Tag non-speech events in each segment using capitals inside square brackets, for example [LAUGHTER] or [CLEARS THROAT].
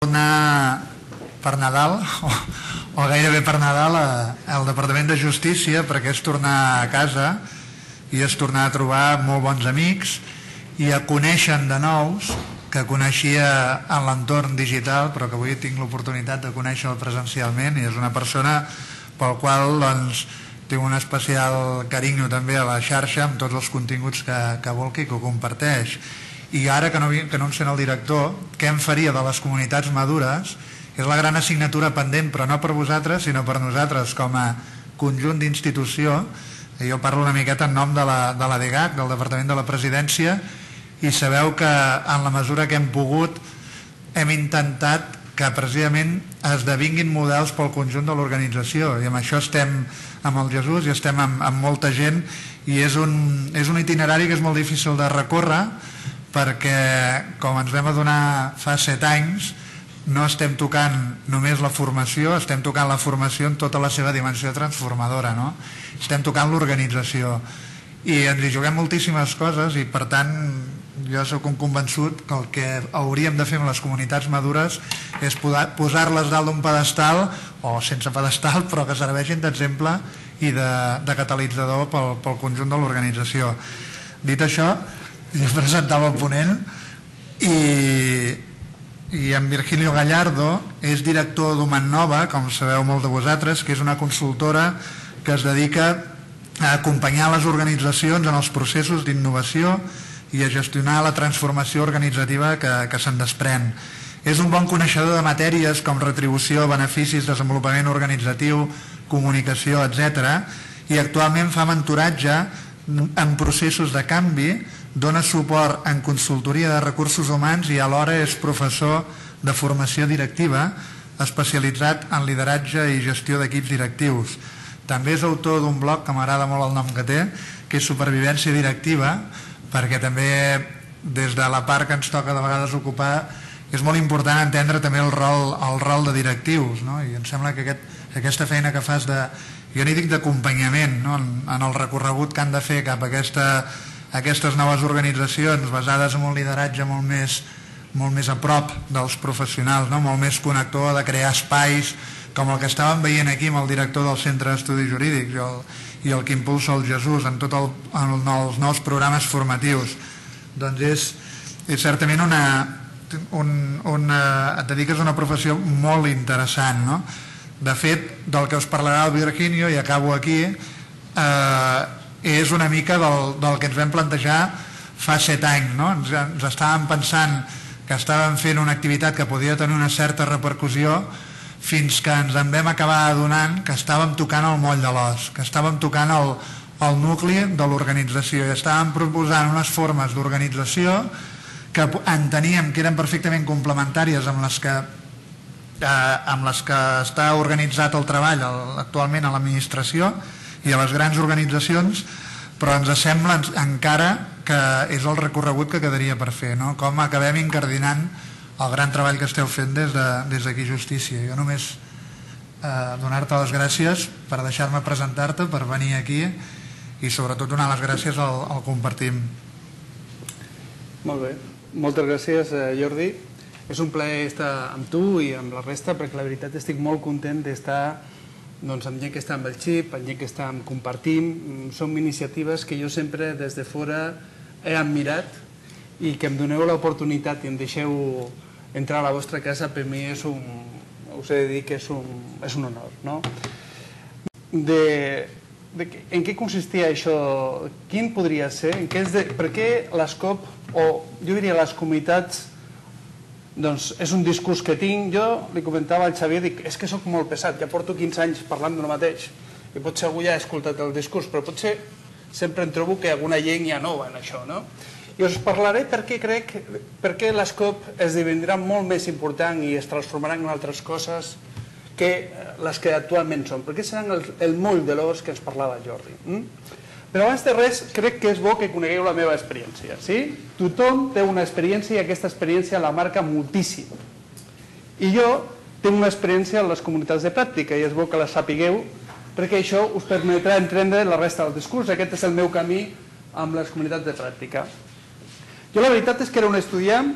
tornar per Nadal o, o gairebé per Nadal al Departament de Justícia perquè és tornar a casa i és tornar a trobar molt bons amics i a conèixer de nous que coneixia en l'entorn digital però que avui tinc l'oportunitat de conèixer presencialment i és una persona pel qual doncs, tinc un especial carinyo també a la xarxa amb tots els continguts que, que i que ho comparteix i ara que no, que no en sent el director, què em faria de les comunitats madures? És la gran assignatura pendent, però no per vosaltres, sinó per nosaltres, com a conjunt d'institució. Jo parlo una miqueta en nom de la, de la DGAC, del Departament de la Presidència, i sabeu que en la mesura que hem pogut hem intentat que precisament esdevinguin models pel conjunt de l'organització i amb això estem amb el Jesús i estem amb, amb molta gent i és un, és un itinerari que és molt difícil de recórrer perquè com ens vam adonar fa set anys no estem tocant només la formació, estem tocant la formació en tota la seva dimensió transformadora, no? estem tocant l'organització i ens hi juguem moltíssimes coses i per tant jo sóc un convençut que el que hauríem de fer amb les comunitats madures és posar-les dalt d'un pedestal o sense pedestal però que serveixin d'exemple i de, de catalitzador pel, pel conjunt de l'organització. Dit això, jo presentava el ponent i, i en Virgilio Gallardo és director d'Human Nova, com sabeu molt de vosaltres, que és una consultora que es dedica a acompanyar les organitzacions en els processos d'innovació i a gestionar la transformació organitzativa que, que se'n desprèn. És un bon coneixedor de matèries com retribució, beneficis, desenvolupament organitzatiu, comunicació, etc. i actualment fa mentoratge en processos de canvi dona suport en consultoria de recursos humans i alhora és professor de formació directiva especialitzat en lideratge i gestió d'equips directius. També és autor d'un blog que m'agrada molt el nom que té, que és Supervivència Directiva, perquè també des de la part que ens toca de vegades ocupar és molt important entendre també el rol, el rol de directius no? i em sembla que aquest, aquesta feina que fas de, jo n'hi dic d'acompanyament no? en, en el recorregut que han de fer cap a aquesta aquestes noves organitzacions basades en un lideratge molt més, molt més a prop dels professionals, no? molt més connector de crear espais com el que estàvem veient aquí amb el director del Centre d'Estudis Jurídics i el, i el que impulsa el Jesús en tots el, en els nous programes formatius. Doncs és, és certament una, un, una, et dediques a una professió molt interessant. No? De fet, del que us parlarà el Virginio, i acabo aquí, eh, és una mica del, del que ens vam plantejar fa set anys. No? Ens, ens estàvem pensant que estàvem fent una activitat que podia tenir una certa repercussió fins que ens en vam acabar adonant que estàvem tocant el moll de l'os, que estàvem tocant el, el nucli de l'organització i estàvem proposant unes formes d'organització que enteníem que eren perfectament complementàries amb les que, eh, amb les que està organitzat el treball actualment a l'administració i a les grans organitzacions, però ens sembla encara que és el recorregut que quedaria per fer, no? com acabem incardinant el gran treball que esteu fent des d'aquí de, des Justícia. Jo només eh, donar-te les gràcies per deixar-me presentar-te, per venir aquí i sobretot donar les gràcies al, al Compartim. Molt bé, moltes gràcies eh, Jordi. És un plaer estar amb tu i amb la resta perquè la veritat estic molt content d'estar doncs, amb gent que està amb el xip, amb gent que està amb compartim, mm, són iniciatives que jo sempre des de fora he admirat i que em doneu l'oportunitat i em deixeu entrar a la vostra casa per mi és un, us he de dir que és un, és un honor. No? De, de, en què consistia això? Quin podria ser? En què és de, per què l'ESCOP, o jo diria les comunitats doncs és un discurs que tinc. Jo li comentava al Xavier, dic, és que sóc molt pesat, ja porto 15 anys parlant d'una mateix, i potser algú ja ha escoltat el discurs, però potser sempre em trobo que alguna llenya nova en això, no? I us parlaré perquè crec per què l'ESCOP esdevindrà molt més important i es transformarà en altres coses que les que actualment són, perquè seran el, el moll de l'os que ens parlava Jordi. Mm? Però abans de res, crec que és bo que conegueu la meva experiència. Sí? Tothom té una experiència i aquesta experiència la marca moltíssim. I jo tinc una experiència en les comunitats de pràctica i és bo que la sapigueu perquè això us permetrà entendre la resta del discurs. Aquest és el meu camí amb les comunitats de pràctica. Jo la veritat és que era un estudiant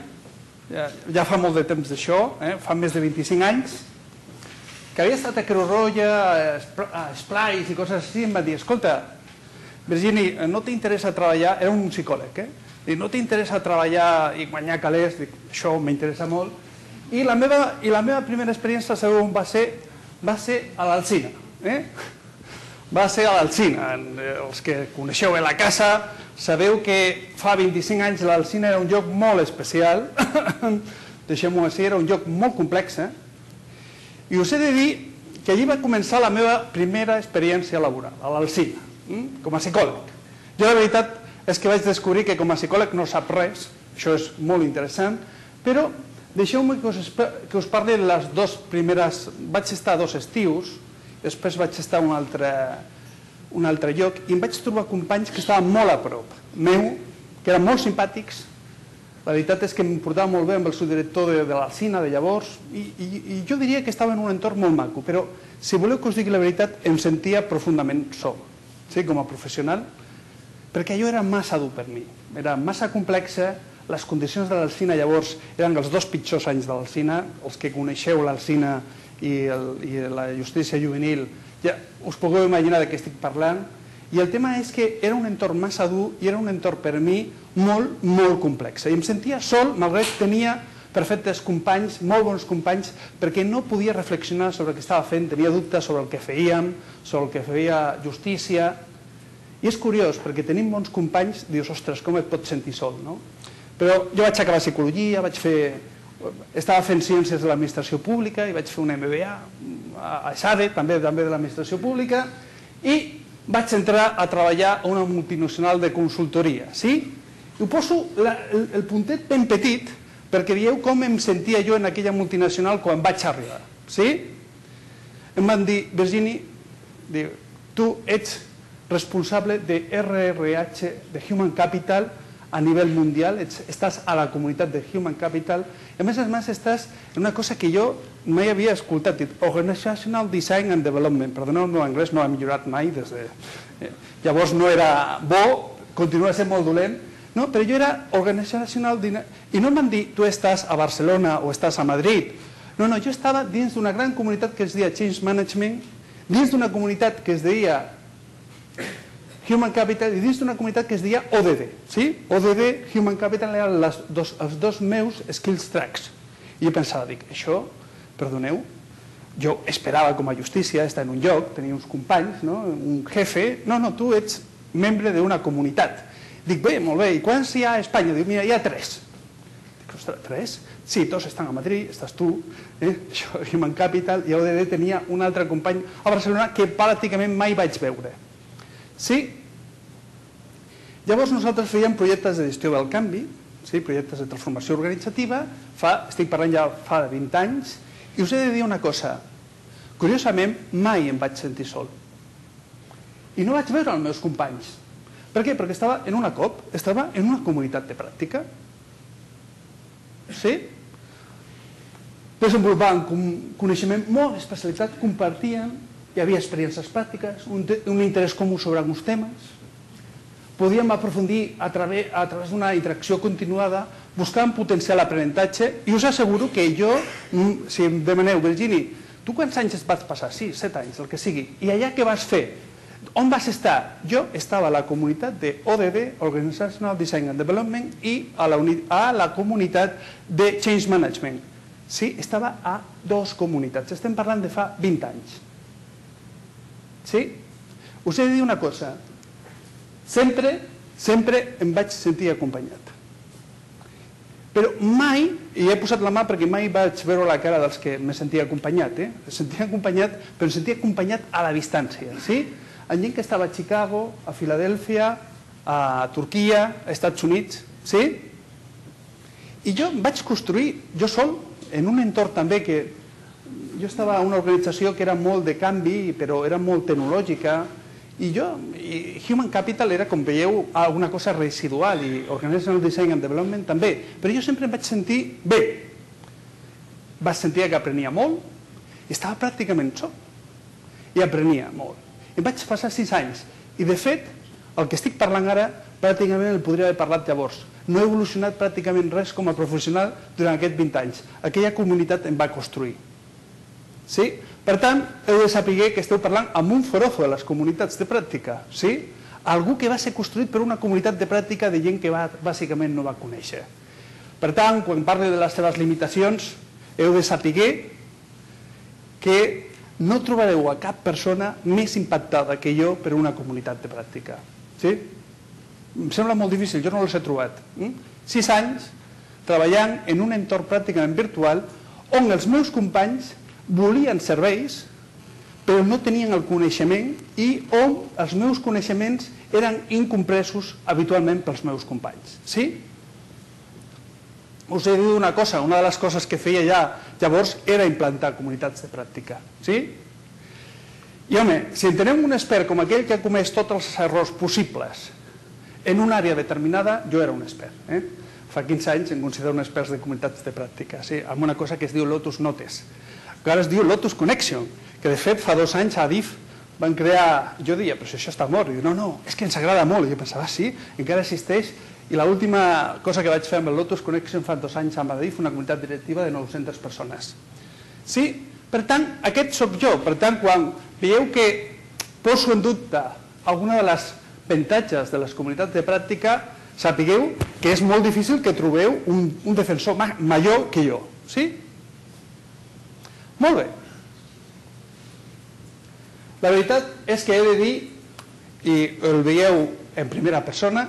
ja, fa molt de temps d'això, eh? fa més de 25 anys, que havia estat a Creu Roja, a Splice i coses així, em va dir, escolta, Virgini, no t'interessa treballar, era un psicòleg, eh? Dic, no t'interessa treballar i guanyar calés, dic, això m'interessa molt. I la, meva, I la meva primera experiència, sabeu on va ser? Va ser a l'Alcina. Eh? Va ser a l'Alcina. Els que coneixeu la casa sabeu que fa 25 anys l'Alcina era un lloc molt especial. [COUGHS] Deixem-ho així, era un lloc molt complex. Eh? I us he de dir que allí va començar la meva primera experiència laboral, a l'Alcina? Com a psicòleg. Jo, la veritat, és que vaig descobrir que com a psicòleg no sap res, això és molt interessant, però deixeu-me que, us, que us parli de les dues primeres... Vaig estar dos estius, després vaig estar un altre, un altre lloc i em vaig trobar companys que estaven molt a prop meu, que eren molt simpàtics, la veritat és que em portava molt bé amb el subdirector de, de l'Alcina de llavors i, i, i jo diria que estava en un entorn molt maco, però si voleu que us digui la veritat em sentia profundament sol, sí, com a professional, perquè allò era massa dur per mi, era massa complexa, les condicions de l'Alcina llavors eren els dos pitjors anys de l'Alcina, els que coneixeu l'Alcina i, el, i la justícia juvenil, ja us podeu imaginar de què estic parlant, i el tema és que era un entorn massa dur i era un entorn per mi molt, molt complex. I em sentia sol, malgrat tenia perfectes companys, molt bons companys, perquè no podia reflexionar sobre el que estava fent, tenia dubtes sobre el que fèiem, sobre el que feia justícia, i és curiós, perquè tenim bons companys, dius, ostres, com et pots sentir sol, no? Però jo vaig acabar psicologia, vaig fer... Estava fent ciències de l'administració pública i vaig fer un MBA a SADE, també també de l'administració pública, i vaig entrar a treballar a una multinacional de consultoria, sí? I ho poso la, el, el puntet ben petit perquè dieu com em sentia jo en aquella multinacional quan vaig arribar, sí? Em van dir, Virginie, diu, tu ets responsable de RRH, de Human Capital, a nivell mundial, estàs a la comunitat de Human Capital, i a més a més estàs en una cosa que jo mai havia escoltat, dit Organizational Design and Development, perdoneu, el meu anglès no ha millorat mai des de... Eh, llavors no era bo, continua sent molt dolent, no? però jo era Organizational Design... I no em van dir, tu estàs a Barcelona o estàs a Madrid, no, no, jo estava dins d'una gran comunitat que es deia Change Management, dins d'una comunitat que es deia Human Capital i dins d'una comunitat que es deia ODD. Sí? ODD, Human Capital, eren les dos, els dos meus skills tracks. I jo pensava, dic, això, perdoneu, jo esperava com a justícia estar en un lloc, tenir uns companys, no? un jefe, no, no, tu ets membre d'una comunitat. Dic, bé, molt bé, i quants hi ha a Espanya? Dic, mira, hi ha tres. Dic, ostres, tres? Sí, tots estan a Madrid, estàs tu, eh? Això, Human Capital, i ODD tenia un altre company a Barcelona que pràcticament mai vaig veure. Sí? Llavors nosaltres fèiem projectes de gestió del canvi, sí? projectes de transformació organitzativa, fa, estic parlant ja fa 20 anys, i us he de dir una cosa, curiosament mai em vaig sentir sol. I no vaig veure els meus companys. Per què? Perquè estava en una COP, estava en una comunitat de pràctica. Sí? Desenvolupaven coneixement molt especialitzat, compartien hi havia experiències pràctiques, un, un interès comú sobre alguns temes, podíem aprofundir a través, a través d'una interacció continuada buscant potenciar l'aprenentatge i us asseguro que jo, mm, si em demaneu, Virgini, tu quants anys et vas passar? Sí, set anys, el que sigui. I allà què vas fer? On vas estar? Jo estava a la comunitat de ODD, Organizational Design and Development, i a la, a la comunitat de Change Management. Sí, estava a dos comunitats. Estem parlant de fa 20 anys. Sí? Us he de dir una cosa. Sempre, sempre em vaig sentir acompanyat. Però mai, i he posat la mà perquè mai vaig veure la cara dels que me sentia acompanyat, eh? Sentia acompanyat, però sentia acompanyat a la distància, sí? En gent que estava a Chicago, a Filadèlfia, a Turquia, a Estats Units, sí? I jo vaig construir, jo sol, en un entorn també que jo estava a una organització que era molt de canvi, però era molt tecnològica, i jo, i Human Capital era, com veieu, alguna cosa residual, i Organizational Design and Development també, però jo sempre em vaig sentir bé. Vaig sentir que aprenia molt, i estava pràcticament sol, i aprenia molt. I vaig passar sis anys, i de fet, el que estic parlant ara, pràcticament el podria haver parlat llavors. no he evolucionat pràcticament res com a professional durant aquests 20 anys. Aquella comunitat em va construir. Sí? Per tant, heu de saber que esteu parlant amb un forozo de les comunitats de pràctica. Sí? Algú que va ser construït per una comunitat de pràctica de gent que va, bàsicament no va conèixer. Per tant, quan parli de les seves limitacions, heu de saber que no trobareu a cap persona més impactada que jo per una comunitat de pràctica. Sí? Em sembla molt difícil, jo no els he trobat. Mm? Sis anys treballant en un entorn pràcticament virtual on els meus companys volien serveis però no tenien el coneixement i on els meus coneixements eren incompresos habitualment pels meus companys. Sí? Us he dit una cosa, una de les coses que feia ja llavors era implantar comunitats de pràctica. Sí? I home, si entenem un expert com aquell que ha comès tots els errors possibles en una àrea determinada, jo era un expert. Eh? Fa 15 anys em considero un expert de comunitats de pràctica, sí? amb una cosa que es diu Lotus Notes, que ara es diu Lotus Connection, que de fet fa dos anys a DIF van crear, jo deia, però si això està mort, i diu, no, no, és que ens agrada molt, i jo pensava, sí, encara existeix, i l'última cosa que vaig fer amb el Lotus Connection fa dos anys a Madrid, una comunitat directiva de 900 persones. Sí? Per tant, aquest sóc jo. Per tant, quan veieu que poso en dubte alguna de les avantatges de les comunitats de pràctica, sapigueu que és molt difícil que trobeu un, un defensor major que jo. Sí? Molt bé. La veritat és que he de dir, i el veieu en primera persona,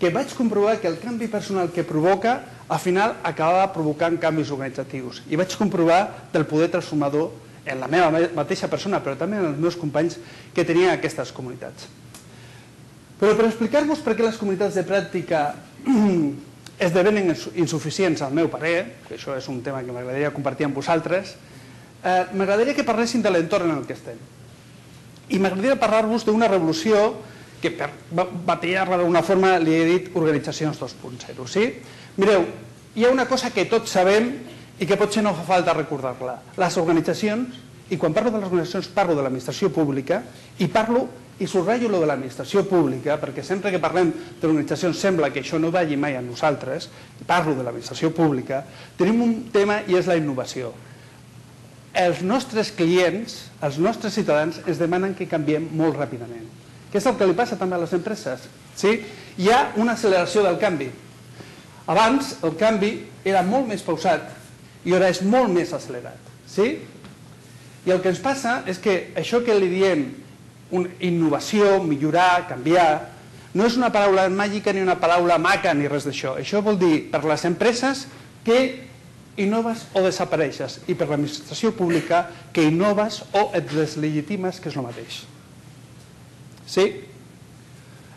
que vaig comprovar que el canvi personal que provoca al final acabava provocant canvis organitzatius. I vaig comprovar del poder transformador en la meva mateixa persona, però també en els meus companys que tenien aquestes comunitats. Però per explicar-vos per què les comunitats de pràctica [CLEARS THROAT] esdevenen insuficients al meu parer, que això és un tema que m'agradaria compartir amb vosaltres, eh, m'agradaria que parlessin de l'entorn en el que estem. I m'agradaria parlar-vos d'una revolució que per batallar-la d'una forma li he dit organitzacions 2.0. Sí? Mireu, hi ha una cosa que tots sabem i que potser no fa falta recordar-la. Les organitzacions, i quan parlo de les organitzacions parlo de l'administració pública, i parlo i subratllo lo de l'administració pública, perquè sempre que parlem d'organitzacions sembla que això no vagi mai a nosaltres, parlo de l'administració pública, tenim un tema i és la innovació els nostres clients, els nostres ciutadans, ens demanen que canviem molt ràpidament. Què és el que li passa també a les empreses? Sí? Hi ha una acceleració del canvi. Abans el canvi era molt més pausat i ara és molt més accelerat. Sí? I el que ens passa és que això que li diem una innovació, millorar, canviar, no és una paraula màgica ni una paraula maca ni res d'això. Això vol dir per les empreses que innoves o desapareixes i per l'administració pública que innoves o et deslegitimes que és el mateix sí?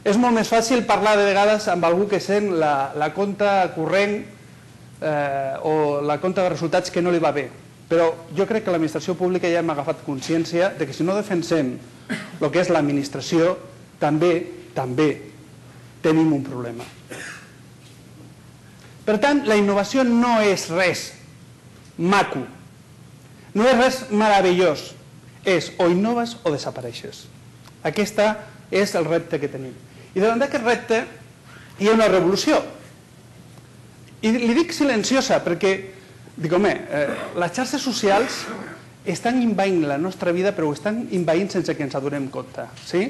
és molt més fàcil parlar de vegades amb algú que sent la, la compta corrent eh, o la compta de resultats que no li va bé però jo crec que l'administració pública ja hem agafat consciència de que si no defensem el que és l'administració també, també tenim un problema per tant, la innovació no és res maco, no és res meravellós, és o innoves o desapareixes. Aquesta és el repte que tenim. I davant d'aquest repte hi ha una revolució. I li dic silenciosa perquè, dic, home, eh, les xarxes socials estan invaint la nostra vida però ho estan invaint sense que ens adonem compte. Sí?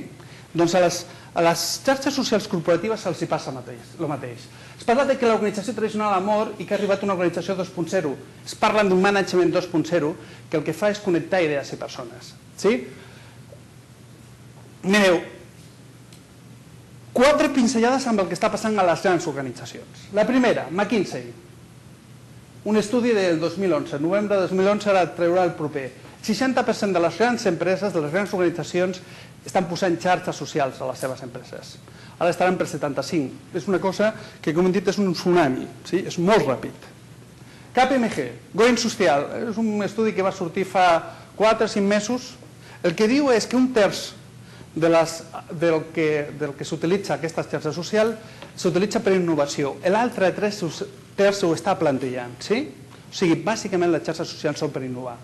Doncs a les, a les xarxes socials corporatives se'ls passa mateix, el mateix. Es parla de que l'organització tradicional ha mort i que ha arribat una organització 2.0. Es parla d'un management 2.0 que el que fa és connectar idees i persones. Sí? Mireu, quatre pinzellades amb el que està passant a les grans organitzacions. La primera, McKinsey. Un estudi del 2011, novembre de 2011 ara treurà el proper. 60% de les grans empreses, de les grans organitzacions, estan posant xarxes socials a les seves empreses ara estaran per 75. És una cosa que, com hem dit, és un tsunami, sí? és molt ràpid. KPMG, Going Social, és un estudi que va sortir fa 4 o 5 mesos. El que diu és que un terç de les, del que, del que s'utilitza aquesta xarxa social s'utilitza per innovació. L'altre terç ho està plantejant. Sí? O sigui, bàsicament les xarxes socials són per innovar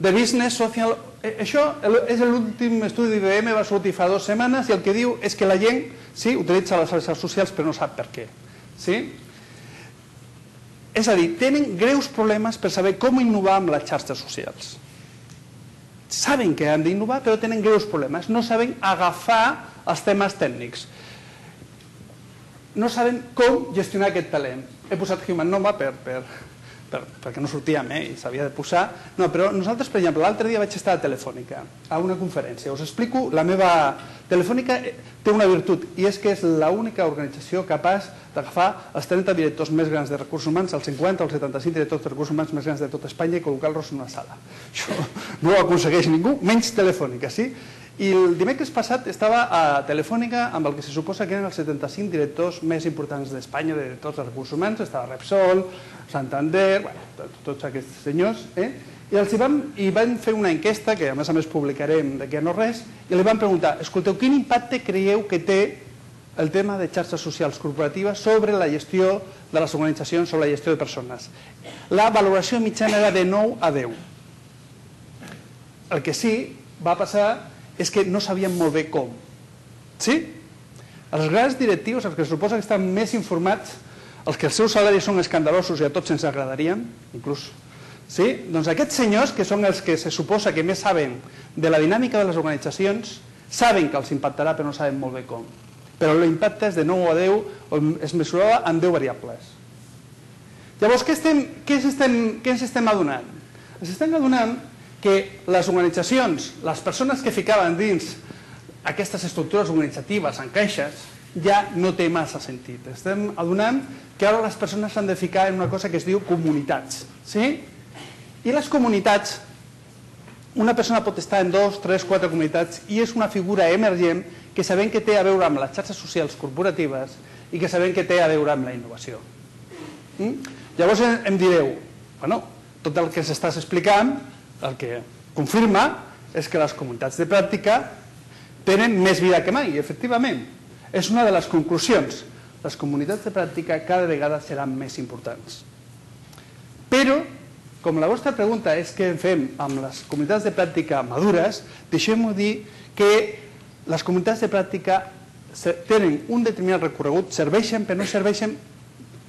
de Business Social... Eh, això és l'últim estudi d'IBM, va sortir fa dues setmanes i el que diu és que la gent sí, utilitza les xarxes socials però no sap per què. Sí? És a dir, tenen greus problemes per saber com innovar amb les xarxes socials. Saben que han d'innovar, però tenen greus problemes. No saben agafar els temes tècnics. No saben com gestionar aquest talent. He posat Human Nova per, per, per, perquè no sortíem eh, i s'havia de posar. No, però nosaltres, per exemple, l'altre dia vaig estar a Telefònica, a una conferència. Us explico, la meva... Telefònica eh, té una virtut, i és que és l'única organització capaç d'agafar els 30 directors més grans de recursos humans, els 50 o els 75 directors de recursos humans més grans de tot Espanya i col·locar-los en una sala. Això no ho aconsegueix ningú, menys Telefònica, sí? I el dimecres passat estava a Telefònica amb el que se suposa que eren els 75 directors més importants d'Espanya de tots els recursos humans, estava Repsol, Santander, bueno, tots aquests senyors, eh? i els hi i van fer una enquesta, que a més a més publicarem d'aquí a no res, i li van preguntar, escolteu, quin impacte creieu que té el tema de xarxes socials corporatives sobre la gestió de les organitzacions, sobre la gestió de persones? La valoració mitjana era de 9 a 10. El que sí va passar és que no sabien molt bé com. Sí? Els grans directius, els que suposa que estan més informats, els que els seus salaris són escandalosos i a tots ens agradarien, inclús Sí? Doncs aquests senyors, que són els que se suposa que més saben de la dinàmica de les organitzacions, saben que els impactarà però no saben molt bé com. Però l'impacte és de 9 a 10, o es mesurava en 10 variables. Llavors, què, estem, què, estem, què ens estem adonant? Ens estem adonant que les organitzacions, les persones que ficaven dins aquestes estructures organitzatives en caixes, ja no té massa sentit. Estem adonant que ara les persones s'han de ficar en una cosa que es diu comunitats. Sí? I les comunitats, una persona pot estar en dos, tres, quatre comunitats i és una figura emergent que sabem que té a veure amb les xarxes socials corporatives i que sabem que té a veure amb la innovació. Mm? Llavors em direu, bueno, tot el que s'estàs explicant, el que confirma és que les comunitats de pràctica tenen més vida que mai, efectivament. És una de les conclusions. Les comunitats de pràctica cada vegada seran més importants. Però com la vostra pregunta és què fem amb les comunitats de pràctica madures, deixem-ho dir que les comunitats de pràctica tenen un determinat recorregut, serveixen però no serveixen,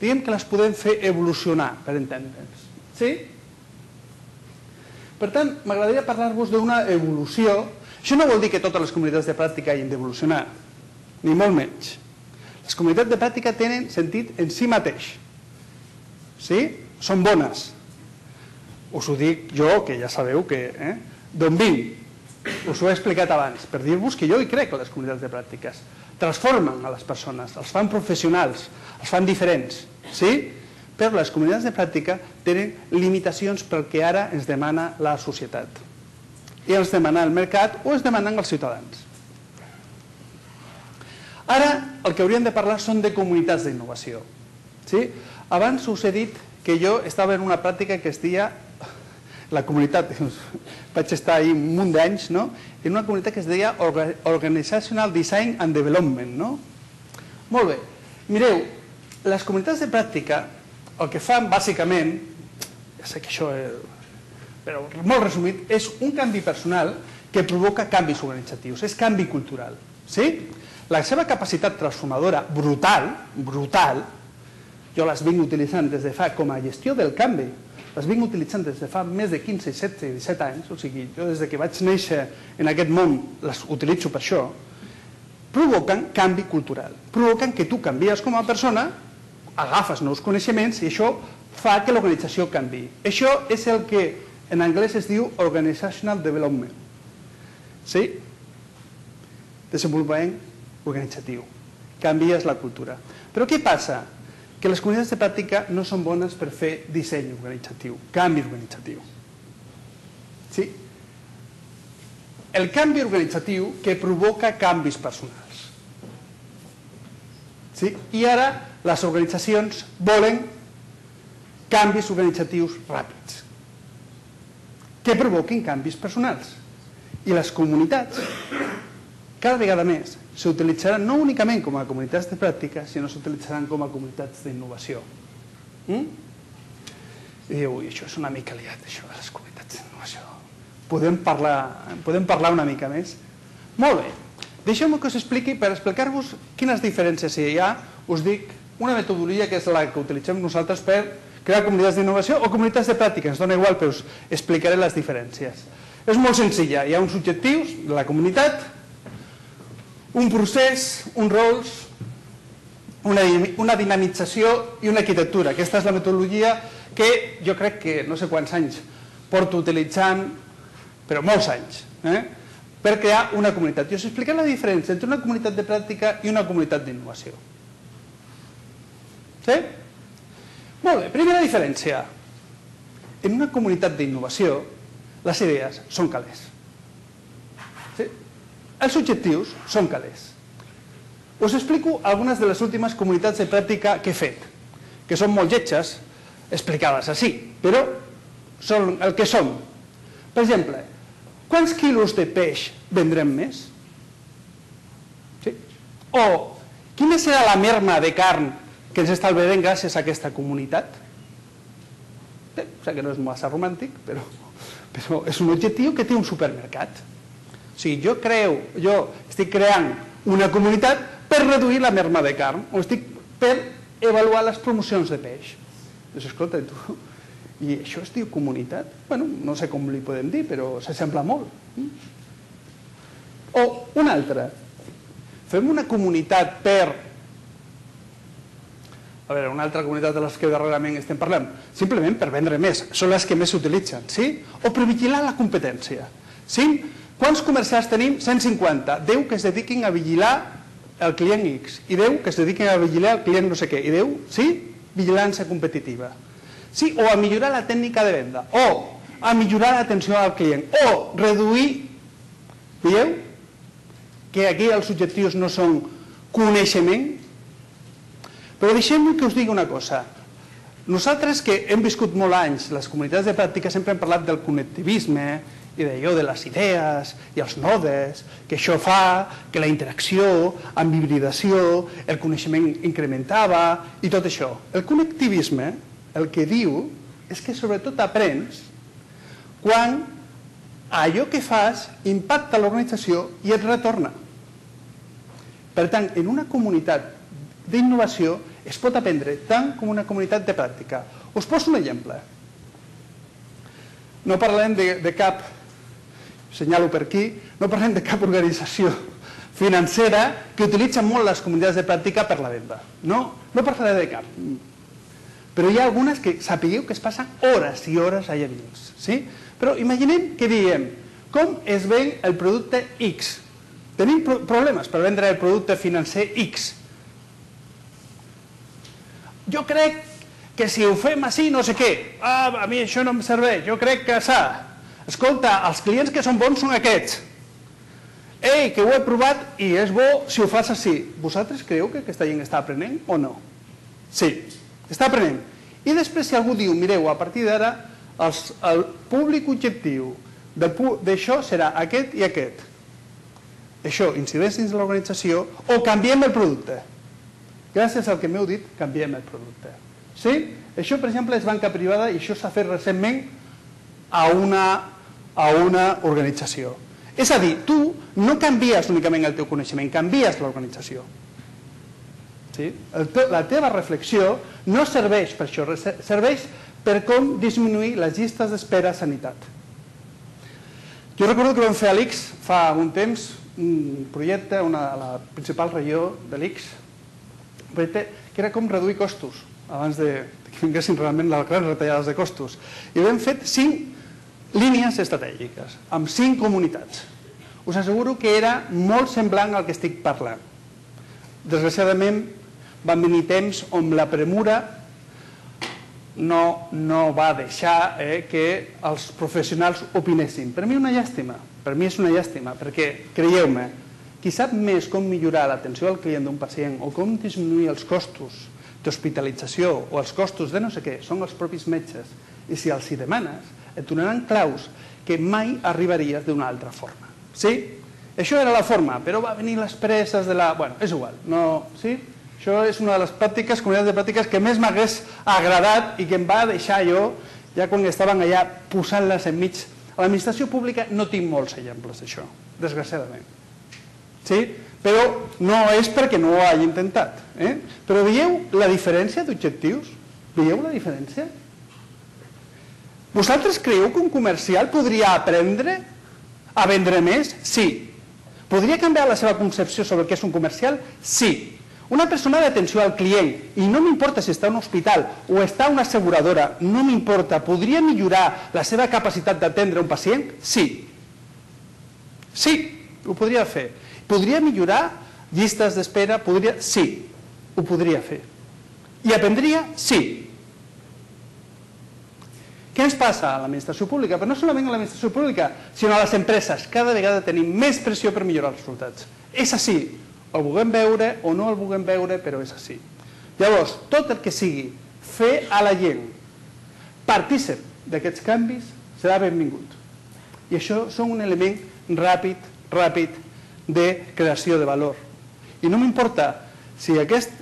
diguem que les podem fer evolucionar, per entendre'ns. Sí? Per tant, m'agradaria parlar-vos d'una evolució. Això no vol dir que totes les comunitats de pràctica hagin d'evolucionar, ni molt menys. Les comunitats de pràctica tenen sentit en si mateix. Sí? Són bones, us ho dic jo, que ja sabeu que... Eh? D'on vinc? Us ho he explicat abans, per dir-vos que jo hi crec a les comunitats de pràctiques. Transformen a les persones, els fan professionals, els fan diferents, sí? Però les comunitats de pràctica tenen limitacions pel que ara ens demana la societat. I ens demana el mercat o ens demanen els ciutadans. Ara el que hauríem de parlar són de comunitats d'innovació. Sí? Abans us he dit que jo estava en una pràctica que es deia la comunitat, [LAUGHS] vaig estar ahir un munt d'anys, no? en una comunitat que es deia Organizational Design and Development. No? Molt bé. Mireu, les comunitats de pràctica el que fan bàsicament, ja sé que això és, però molt resumit, és un canvi personal que provoca canvis organitzatius, és canvi cultural. Sí? La seva capacitat transformadora brutal, brutal, jo les vinc utilitzant des de fa com a gestió del canvi, les vinc utilitzant des de fa més de 15, 17, 17 anys, o sigui, jo des de que vaig néixer en aquest món les utilitzo per això, provoquen canvi cultural, provoquen que tu canvies com a persona, agafes nous coneixements i això fa que l'organització canvi. Això és el que en anglès es diu Organizational Development. Sí? Desenvolupament organitzatiu. Canvies la cultura. Però què passa? que les comunitats de pràctica no són bones per fer disseny organitzatiu, canvi organitzatiu. Sí? El canvi organitzatiu que provoca canvis personals. Sí? I ara les organitzacions volen canvis organitzatius ràpids que provoquin canvis personals. I les comunitats, cada vegada més, s'utilitzaran no únicament com a comunitats de pràctica, sinó s'utilitzaran com a comunitats d'innovació. Mm? I diu, ui, això és una mica liat, això de les comunitats d'innovació. Podem parlar, podem parlar una mica més? Molt bé. Deixeu-me que us expliqui, per explicar-vos quines diferències hi ha, us dic una metodologia que és la que utilitzem nosaltres per crear comunitats d'innovació o comunitats de pràctica, ens dona igual, però us explicaré les diferències. És molt senzilla, hi ha uns objectius de la comunitat, un procés, uns rols, una, una dinamització i una arquitectura. Aquesta és la metodologia que jo crec que no sé quants anys porto utilitzant, però molts anys, eh? per crear una comunitat. I us explicaré la diferència entre una comunitat de pràctica i una comunitat d'innovació. Sí? Molt bé, primera diferència. En una comunitat d'innovació, les idees són calés. Sí? Els objectius són calés. Us explico algunes de les últimes comunitats de pràctica que he fet, que són molt lletges, explicades així, però són el que són. Per exemple, quants quilos de peix vendrem més? Sí? O quina serà la merma de carn que ens estalviarem gràcies a aquesta comunitat? Bé, sé que no és massa romàntic, però, però és un objectiu que té un supermercat. O sigui, jo creu, jo estic creant una comunitat per reduir la merma de carn, o estic per avaluar les promocions de peix. Doncs escolta, tu, i això es diu comunitat? Bueno, no sé com li podem dir, però s'assembla molt. O una altra. Fem una comunitat per a veure, una altra comunitat de les que darrerament estem parlant, simplement per vendre més, són les que més s'utilitzen, sí? O per vigilar la competència. Sí? Quants comercials tenim? 150. 10 que es dediquin a vigilar el client X i 10 que es dediquin a vigilar el client no sé què. I 10, sí? Vigilància competitiva. Sí? O a millorar la tècnica de venda. O a millorar l'atenció al client. O reduir... Veieu? Que aquí els objectius no són coneixement, però deixem-me que us digui una cosa. Nosaltres que hem viscut molt anys, les comunitats de pràctica sempre hem parlat del connectivisme i d'allò de les idees i els nodes, que això fa que la interacció amb hibridació, el coneixement incrementava i tot això. El connectivisme el que diu és que sobretot aprens quan allò que fas impacta l'organització i et retorna. Per tant, en una comunitat d'innovació es pot aprendre tant com una comunitat de pràctica. Us poso un exemple. No parlem de, de cap, senyalo per aquí, no parlem de cap organització financera que utilitza molt les comunitats de pràctica per la venda. No, no parlaré de cap. Però hi ha algunes que sapigueu que es passen hores i hores allà dins. Sí? Però imaginem que diem com es ven el producte X. Tenim problemes per vendre el producte financer X jo crec que si ho fem així no sé què, ah, a mi això no em serveix, jo crec que s'ha. Escolta, els clients que són bons són aquests. Ei, que ho he provat i és bo si ho fas així. Vosaltres creu que aquesta gent està aprenent o no? Sí, està aprenent. I després si algú diu, mireu, a partir d'ara el públic objectiu d'això serà aquest i aquest. Això incideix dins l'organització o canviem el producte gràcies al que m'heu dit, canviem el producte. Sí? Això, per exemple, és banca privada i això s'ha fet recentment a una, a una organització. És a dir, tu no canvies únicament el teu coneixement, canvies l'organització. Sí? Te, la teva reflexió no serveix per això, serveix per com disminuir les llistes d'espera a sanitat. Jo recordo que vam fer a l'ICS fa un temps un projecte, una, la principal regió de l'ICS, que era com reduir costos abans de que vinguessin realment les grans retallades de costos. I hem fet cinc línies estratègiques amb cinc comunitats. Us asseguro que era molt semblant al que estic parlant. Desgraciadament van venir temps on la premura no, no va deixar eh, que els professionals opinessin. Per mi una llàstima, per mi és una llàstima, perquè, creieu-me, qui sap més com millorar l'atenció al client d'un pacient o com disminuir els costos d'hospitalització o els costos de no sé què són els propis metges i si els hi demanes et donaran claus que mai arribaries d'una altra forma. Sí? Això era la forma, però va venir les presses de la... Bueno, és igual, no... Sí? Això és una de les pràctiques, comunitats de pràctiques que més m'hagués agradat i que em va deixar jo ja quan estaven allà posant-les enmig. A l'administració pública no tinc molts exemples d'això, desgraciadament. Sí? però no és perquè no ho hagi intentat. Eh? Però veieu la diferència d'objectius? Veieu la diferència? Vosaltres creieu que un comercial podria aprendre a vendre més? Sí. Podria canviar la seva concepció sobre que és un comercial? Sí. Una persona d'atenció al client, i no m'importa si està en un hospital o està una asseguradora, no m'importa, podria millorar la seva capacitat d'atendre un pacient? Sí. Sí, ho podria fer. Podria millorar llistes d'espera? Podria... Sí, ho podria fer. I aprendria? Sí. Què ens passa a l'administració pública? Però no solament a l'administració pública, sinó a les empreses. Cada vegada tenim més pressió per millorar els resultats. És així, el vulguem veure o no el vulguem veure, però és així. Llavors, tot el que sigui fer a la gent partícip d'aquests canvis serà benvingut. I això són un element ràpid, ràpid de creació de valor. I no m'importa si aquest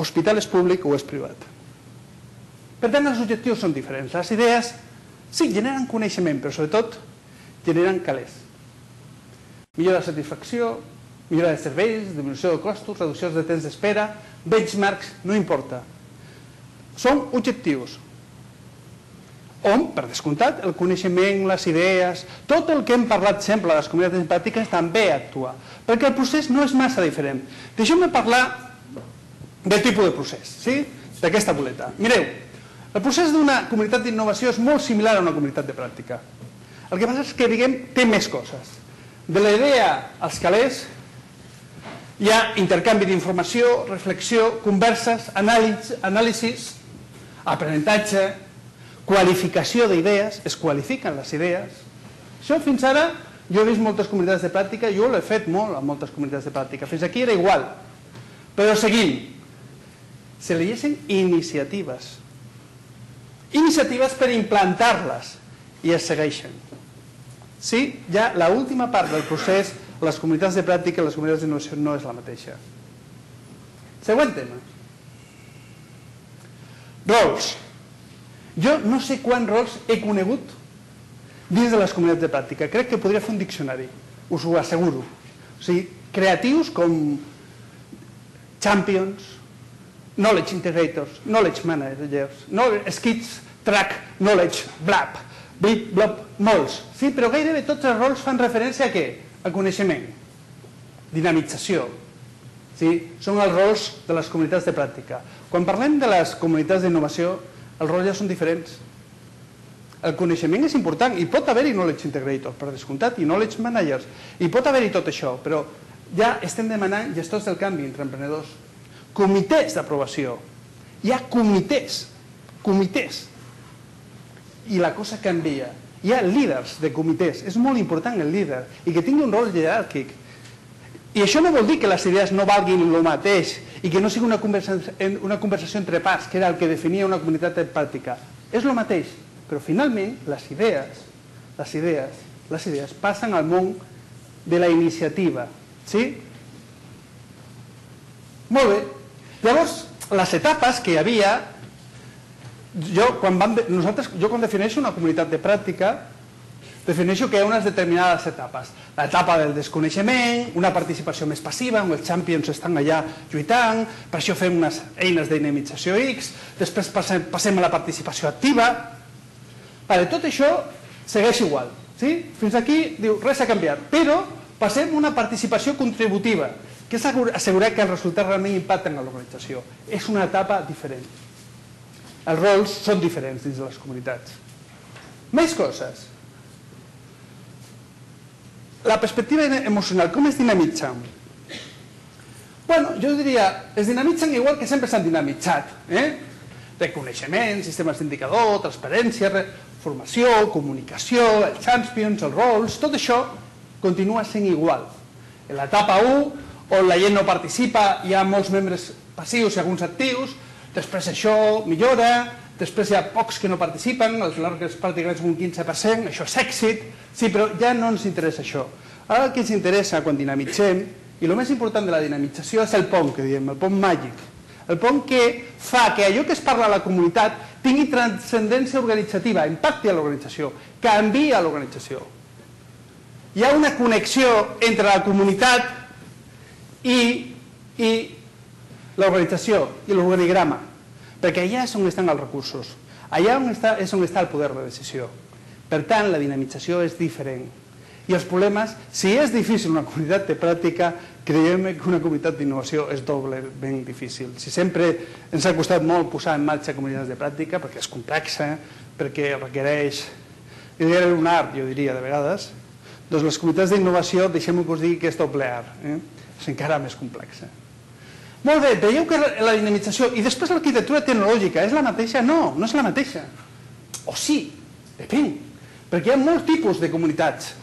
hospital és públic o és privat. Per tant, els objectius són diferents. Les idees, sí, generen coneixement, però sobretot generen calés. Millora de satisfacció, millora de serveis, diminució de costos, reducció de temps d'espera, benchmarks, no importa. Són objectius on, per descomptat, el coneixement, les idees, tot el que hem parlat sempre a les comunitats pràctiques també actua, perquè el procés no és massa diferent. Deixeu-me parlar del tipus de procés, sí? d'aquesta boleta. Mireu, el procés d'una comunitat d'innovació és molt similar a una comunitat de pràctica. El que passa és que, diguem, té més coses. De la idea als calés hi ha intercanvi d'informació, reflexió, converses, anàlisis aprenentatge, qualificació d'idees, es qualifiquen les idees. Això fins ara, jo he vist moltes comunitats de pràctica, jo l'he fet molt a moltes comunitats de pràctica, fins aquí era igual. Però seguim, se llegeixen iniciatives. Iniciatives per implantar-les i es segueixen. Sí, ja l'última part del procés les comunitats de pràctica i les comunitats d'innovació no és la mateixa. Següent tema. Rols. Jo no sé quants rols he conegut dins de les comunitats de pràctica. Crec que podria fer un diccionari, us ho asseguro. O sigui, creatius com champions, knowledge integrators, knowledge managers, skits, track, knowledge, blab, blip, blob, molts. Sí, però gairebé tots els rols fan referència a què? el coneixement, dinamització, sí? són els rols de les comunitats de pràctica. Quan parlem de les comunitats d'innovació, els rols ja són diferents. El coneixement és important i pot haver-hi knowledge integrators, per descomptat, i knowledge managers, i pot haver-hi tot això, però ja estem demanant gestors del canvi entre emprenedors, comitès d'aprovació, hi ha comitès, comitès, i la cosa canvia. Hi ha líders de comitès, és molt important el líder, i que tingui un rol jeràrquic. I això no vol dir que les idees no valguin el mateix i que no sigui una conversació, una conversació entre parts, que era el que definia una comunitat pràctica. És el mateix, però finalment les idees, les idees, les idees passen al món de la iniciativa. Sí? Molt bé. Llavors, les etapes que hi havia jo quan, vam, nosaltres, jo quan defineixo una comunitat de pràctica defineixo que hi ha unes determinades etapes. L'etapa del desconeixement, una participació més passiva, on els champions estan allà lluitant, per això fem unes eines dinamització X, després passem, passem a la participació activa. Vale, tot això segueix igual. Sí? Fins aquí diu res ha canviat, però passem a una participació contributiva, que és assegurar que els resultats realment impacten en l'organització. És una etapa diferent els rols són diferents dins de les comunitats. Més coses. La perspectiva emocional, com es dinamitza? Bueno, jo diria, es dinamitzen igual que sempre s'han dinamitzat. Eh? Reconeixement, sistemes d'indicador, transparència, formació, comunicació, els champions, els rols, tot això continua sent igual. En l'etapa 1, on la gent no participa, hi ha molts membres passius i alguns actius, després això millora, després hi ha pocs que no participen, els largues pràcticament un 15%, això és èxit, sí, però ja no ens interessa això. Ara el que ens interessa quan dinamitzem, i el més important de la dinamització és el pont que diem, el pont màgic, el pont que fa que allò que es parla a la comunitat tingui transcendència organitzativa, impacti a l'organització, canvi a l'organització. Hi ha una connexió entre la comunitat i, i l'organització i l'organigrama, perquè allà és on estan els recursos, allà on està, és on està el poder de decisió. Per tant, la dinamització és diferent. I els problemes, si és difícil una comunitat de pràctica, creiem que una comunitat d'innovació és doblement difícil. Si sempre ens ha costat molt posar en marxa comunitats de pràctica, perquè és complexa, perquè requereix, un art, jo diria, de vegades, doncs les comunitats d'innovació, deixem-ho que us digui que és doble art, eh? és encara més complexa. Molt bé, veieu que la dinamització, i després l'arquitectura tecnològica, és la mateixa? No, no és la mateixa. O sí, depèn, perquè hi ha molts tipus de comunitats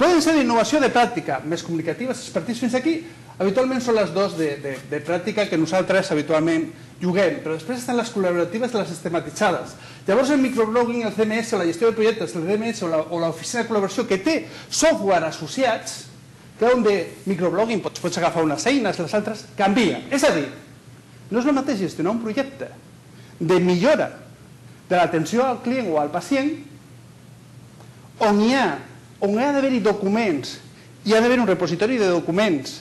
Poden ser d'innovació de pràctica, més comunicatives, expertís fins aquí, habitualment són les dues de, de, de pràctica que nosaltres habitualment juguem, però després estan les col·laboratives i les sistematitzades. Llavors el microblogging, el CMS, la gestió de projectes, el DMS o l'oficina de col·laboració que té software associats, on de microblogging pots, pots agafar unes eines, les altres canvia. És a dir, no és el mateix gestionar un projecte de millora de l'atenció al client o al pacient on hi ha on ha d'haver-hi documents, hi ha d'haver un repositori de documents,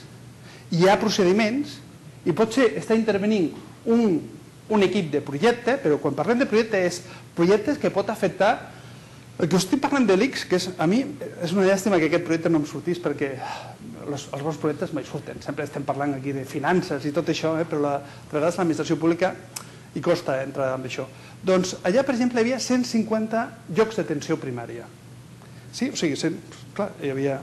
hi ha procediments, i potser està intervenint un, un equip de projecte, però quan parlem de projecte és projectes que pot afectar el que estic parlant de l'ICS, que és, a mi és una llàstima que aquest projecte no em sortís perquè els, els bons projectes mai surten. Sempre estem parlant aquí de finances i tot això, eh? però la, a vegades l'administració pública hi costa entrar amb això. Doncs allà, per exemple, hi havia 150 llocs d'atenció primària. Sí, o sigui, cent, clar, hi havia...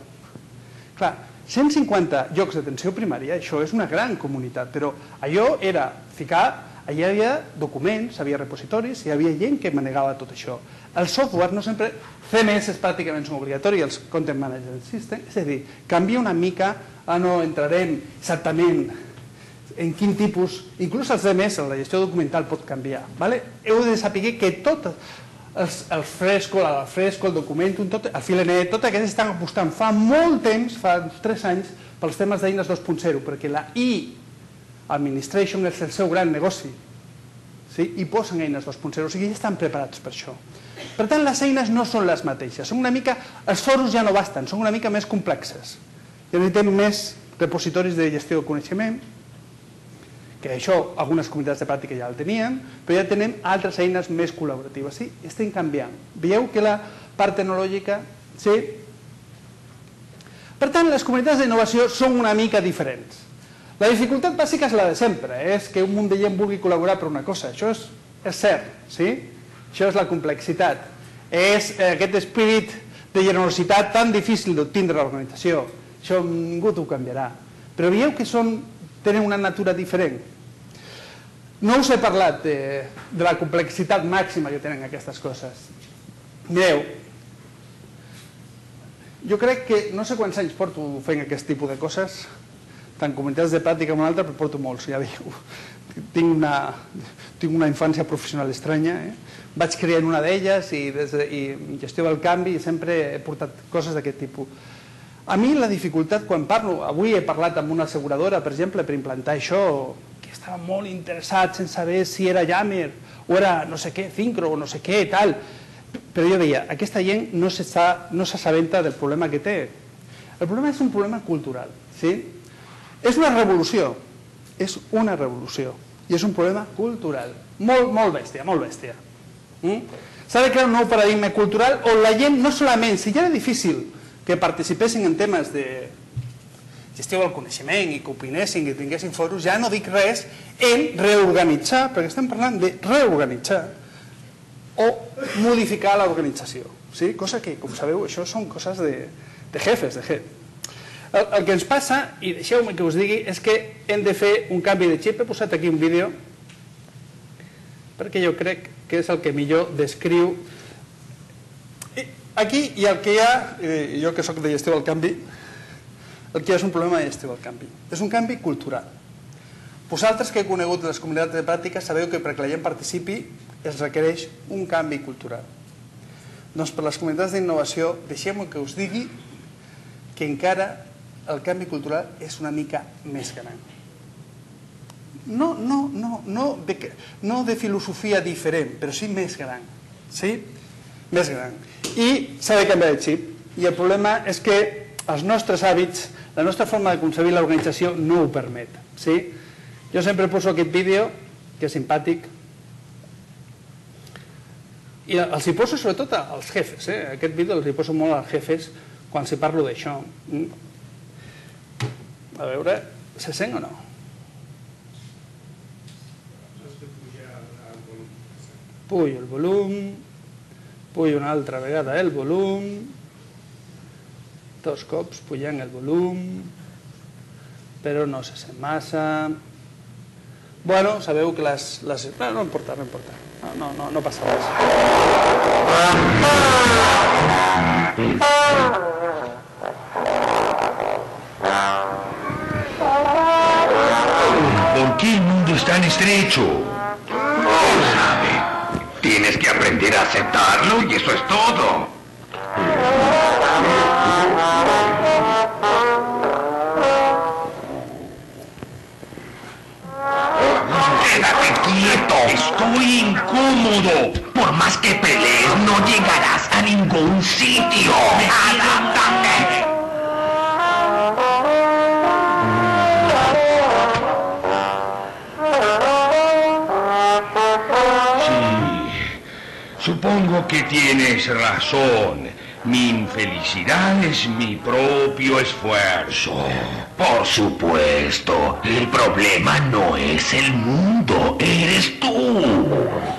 Clar, 150 llocs d'atenció primària, això és una gran comunitat, però allò era ficar, allà hi havia documents, hi havia repositoris, hi havia gent que manegava tot això. El software no sempre... CMS pràcticament són obligatori, els Content Management System, és a dir, canvia una mica, ah, no entrarem exactament en quin tipus, inclús els CMS, la gestió documental pot canviar. Vale? Heu de saber que tot el, el fresco, el fresco, el documentum, tot, el filenet, tot aquests estan apostant fa molt temps, fa 3 anys, pels temes d'eines 2.0, perquè la e-administration és el seu gran negoci. Sí? I posen eines 2.0, o sigui, ja estan preparats per això. Per tant, les eines no són les mateixes, són una mica, els foros ja no basten, són una mica més complexes. Ja necessitem més repositoris de gestió de coneixement, que això algunes comunitats de pràctica ja el tenien, però ja tenem altres eines més col·laboratives. Sí, estem canviant. Veieu que la part tecnològica... Sí? Per tant, les comunitats d'innovació són una mica diferents. La dificultat bàsica és la de sempre, és que un munt de gent vulgui col·laborar per una cosa. Això és, és cert, sí? Això és la complexitat. És eh, aquest espírit de generositat tan difícil d'obtindre l'organització. Això ningú t'ho canviarà. Però veieu que són, tenen una natura diferent. No us he parlat de, de la complexitat màxima que tenen aquestes coses. Mireu, jo crec que no sé quants anys porto fent aquest tipus de coses, tant comunitats de pràctica com una altra, però porto molts, ja veieu. Tinc una, tinc una infància professional estranya, eh? vaig crear una d'elles i, de, i gestió del canvi i sempre he portat coses d'aquest tipus. A mi la dificultat quan parlo, avui he parlat amb una asseguradora, per exemple, per implantar això, estava molt interessat sense saber si era Yammer o era no sé què, Syncro o no sé què, tal. Però jo deia, aquesta gent no s'assabenta no del problema que té. El problema és un problema cultural. Sí? És una revolució. És una revolució. I és un problema cultural. Molt, molt bèstia, molt bèstia. Mm? S'ha de crear un nou paradigma cultural on la gent no solament, si ja era difícil que participessin en temes de, gestió del coneixement i que opinessin i tinguessin foros, ja no dic res en reorganitzar, perquè estem parlant de reorganitzar o modificar l'organització. Sí? Cosa que, com sabeu, això són coses de, de jefes, de jef. El, el que ens passa, i deixeu-me que us digui, és que hem de fer un canvi de xip. He posat aquí un vídeo perquè jo crec que és el que millor descriu Aquí hi ha el que hi ha, jo que sóc de gestió del canvi, el que és un problema de gestió del canvi. És un canvi cultural. Vosaltres que heu conegut les comunitats de pràctica sabeu que perquè la gent participi es requereix un canvi cultural. Doncs per les comunitats d'innovació deixem que us digui que encara el canvi cultural és una mica més gran. No, no, no, no, de, no de filosofia diferent, però sí més gran. Sí? Més gran. I s'ha de canviar de xip. I el problema és que els nostres hàbits La nostra forma de concebir l'organització no ho permet. Sí? Jo sempre poso aquest vídeo, que és simpàtic, i els hi poso sobretot als jefes. Eh? Aquest vídeo els hi poso molt als jefes quan si parlo d'això. A veure, se sent o no? Pujo el volum, pujo una altra vegada el volum, dos cops pujant el volum, però no se sent massa. Bueno, sabeu que les... les... No, importa, no importa. No, no, no, no passa res. El mundo es tan estrecho? No sabe. Tienes que aprender a aceptarlo y eso es todo. Quédate quieto. Estoy incómodo. Por más que pelees, no llegarás a ningún sitio. Que tienes razón. Mi infelicidad es mi propio esfuerzo. Por supuesto, el problema no es el mundo, eres tú.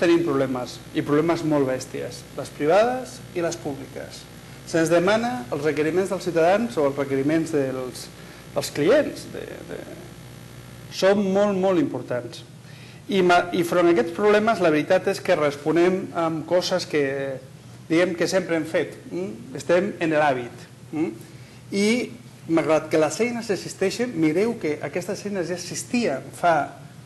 Tenim problemes, i problemes molt bèsties, les privades i les públiques. Se'ns demana els requeriments dels ciutadans o els requeriments dels, dels clients. De, de... Són molt, molt importants. I, I front a aquests problemes, la veritat és que responem amb coses que, diguem que sempre hem fet. Mm? Estem en l'hàbit. Mm? I, malgrat que les eines existeixen, mireu que aquestes eines ja existien fa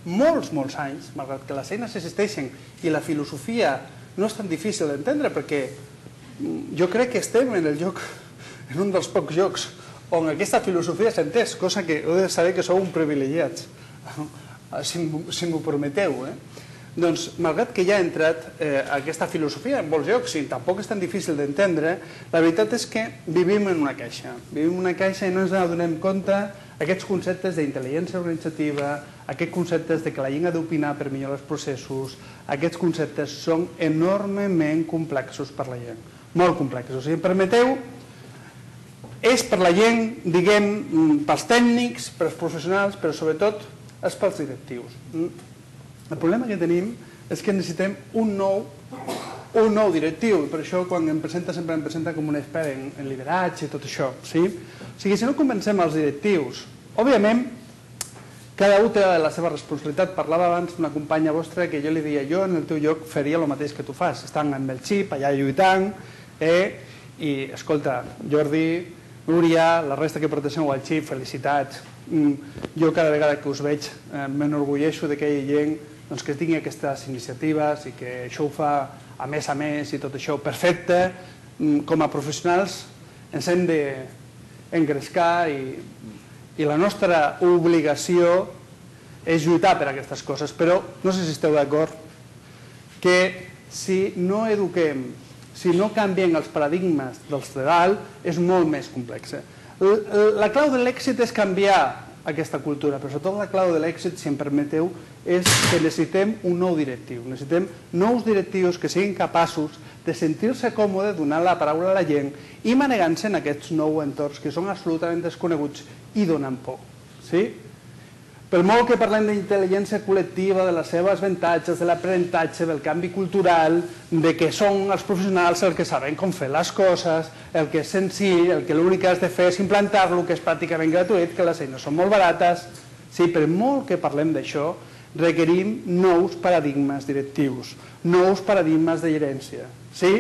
molts, molts anys, malgrat que les eines existeixen i la filosofia no és tan difícil d'entendre perquè jo crec que estem en el lloc, [LAUGHS] en un dels pocs llocs on aquesta filosofia s'ha entès, cosa que heu de saber que sou un privilegiats, [LAUGHS] si, m'ho- permeteu. Eh? Doncs, malgrat que ja ha entrat eh, aquesta filosofia en molts llocs i tampoc és tan difícil d'entendre, la veritat és que vivim en una caixa. Vivim en una caixa i no ens adonem compte aquests conceptes d'intel·ligència organitzativa, aquests conceptes de que la gent ha d'opinar per millorar els processos, aquests conceptes són enormement complexos per la gent. Molt complexos. Si em permeteu, és per la gent, diguem, mm, pels tècnics, pels professionals, però sobretot és pels directius. Mm. El problema que tenim és que necessitem un nou, un nou directiu, per això quan em presenta sempre em presenta com un expert en, en lideratge i tot això. Sí? O sigui, si no convencem els directius, òbviament, cada un té la seva responsabilitat. Parlava abans d'una companya vostra que jo li deia jo en el teu lloc faria el mateix que tu fas, estan amb el xip allà lluitant, eh? i escolta, Jordi, Núria, la resta que pertanyeu al xip, felicitats. Mm, Jo cada vegada que us veig eh, m'enorgulleixo de que hi ha gent doncs, que tingui aquestes iniciatives i que això ho fa a més a més i tot això perfecte. Mm, Com a professionals ens hem d'engrescar i, i la nostra obligació és lluitar per aquestes coses, però no sé si esteu d'acord que si no eduquem, si no canvien els paradigmes dels de dalt, és molt més complex. La clau de l'èxit és canviar aquesta cultura, però sobretot la clau de l'èxit, si em permeteu, és que necessitem un nou directiu. Necessitem nous directius que siguin capaços de sentir-se còmode donant la paraula a la gent i manegant-se en aquests nous entorns que són absolutament desconeguts i donen por. Sí? Per molt que parlem d'intel·ligència col·lectiva, de les seves avantatges, de l'aprenentatge, del canvi cultural, de que són els professionals els que saben com fer les coses, el que és senzill, el que l'únic que has de fer és implantar-lo, que és pràcticament gratuït, que les eines són molt barates... Sí, per molt que parlem d'això, requerim nous paradigmes directius, nous paradigmes de gerència. Sí?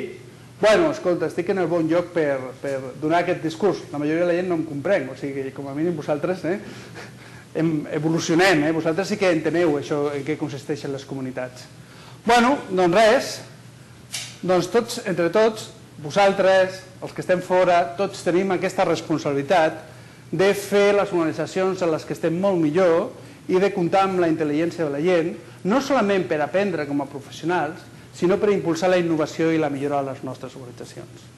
Bueno, escolta, estic en el bon lloc per, per donar aquest discurs. La majoria de la gent no em comprenc, o sigui, com a mínim vosaltres eh, evolucionem, eh? vosaltres sí que enteneu això en què consisteixen les comunitats. Bueno, doncs res, doncs tots, entre tots, vosaltres, els que estem fora, tots tenim aquesta responsabilitat de fer les organitzacions en les que estem molt millor i de comptar amb la intel·ligència de la gent, no solament per aprendre com a professionals, sinó per impulsar la innovació i la millora de les nostres organitzacions.